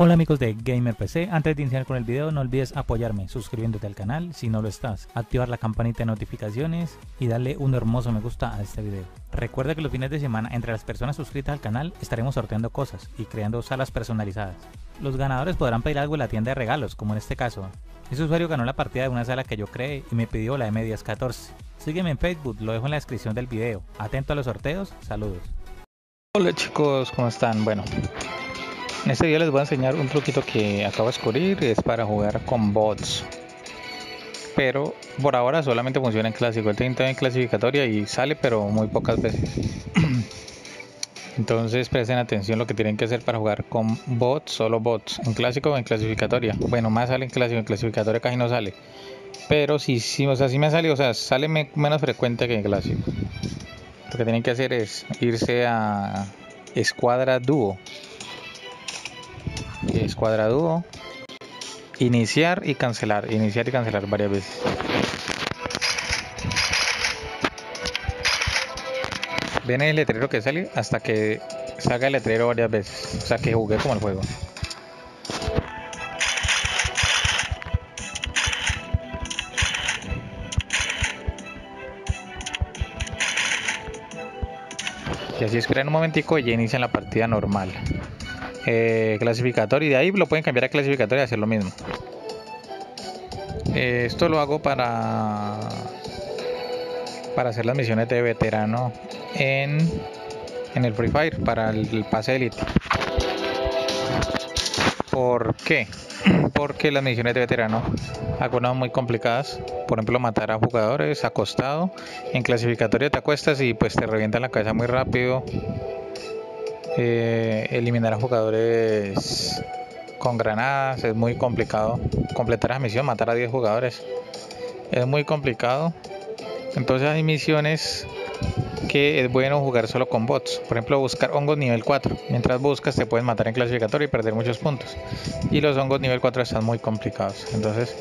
Hola amigos de GamerPC, antes de iniciar con el video no olvides apoyarme suscribiéndote al canal si no lo estás, activar la campanita de notificaciones y darle un hermoso me gusta a este video. Recuerda que los fines de semana entre las personas suscritas al canal estaremos sorteando cosas y creando salas personalizadas. Los ganadores podrán pedir algo en la tienda de regalos, como en este caso. Ese usuario ganó la partida de una sala que yo creé y me pidió la M1014. Sígueme en Facebook, lo dejo en la descripción del video. Atento a los sorteos, saludos. Hola chicos, ¿cómo están? Bueno, en este video les voy a enseñar un truquito que acabo de descubrir, es para jugar con bots. Pero por ahora solamente funciona en clásico, el intento en clasificatoria y sale pero muy pocas veces. Entonces presten atención lo que tienen que hacer para jugar con bots, solo bots, en clásico o en clasificatoria. Bueno, más sale en clásico, en clasificatoria casi no sale. Pero si, sí, o sea, sí me sale, o sea, sale menos frecuente que en clásico. Lo que tienen que hacer es irse a escuadra dúo escuadra dúo, iniciar y cancelar, iniciar y cancelar varias veces. Ven el letrero que sale hasta que salga el letrero varias veces, o sea que jugué como el juego. Y así esperan un momentico y ya inician la partida normal eh, clasificatorio y de ahí lo pueden cambiar a clasificatorio y hacer lo mismo. Eh, esto lo hago para para hacer las misiones de veterano en, en el Free Fire para el, pase elite. ¿Por qué? Porque las misiones de veterano algunas muy complicadas, por ejemplo matar a jugadores acostado, en clasificatorio te acuestas y pues te revientan la cabeza muy rápido, eh, eliminar a jugadores con granadas es muy complicado. Completar la misión, matar a 10 jugadores es muy complicado. Entonces hay misiones que es bueno jugar solo con bots. Por ejemplo, buscar hongos nivel 4. Mientras buscas te pueden matar en clasificatorio y perder muchos puntos. Y los hongos nivel 4 están muy complicados. Entonces,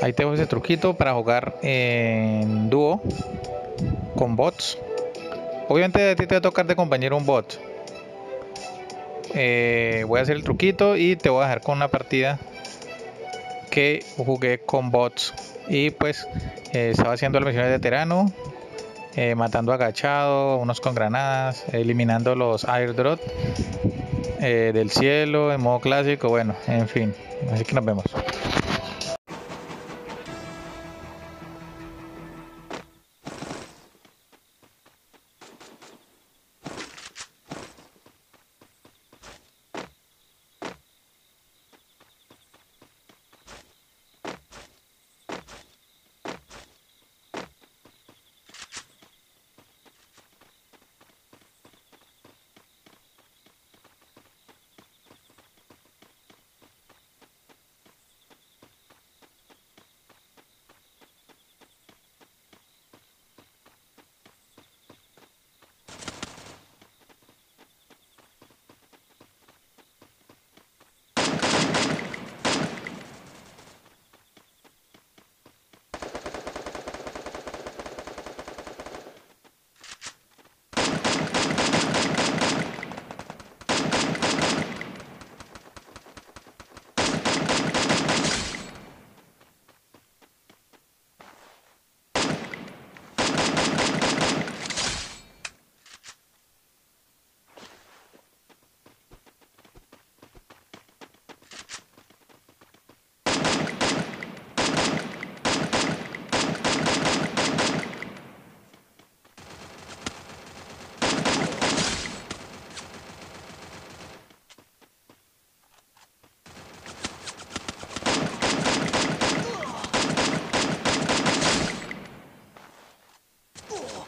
ahí tengo ese truquito para jugar en dúo con bots. Obviamente a ti te va a tocar de compañero un bot. Eh, voy a hacer el truquito y te voy a dejar con una partida que jugué con bots. Y pues eh, estaba haciendo las misiones de veterano eh, matando agachado unos con granadas eliminando los airdrop del cielo en modo clásico bueno en fin. Así que nos vemos Oh!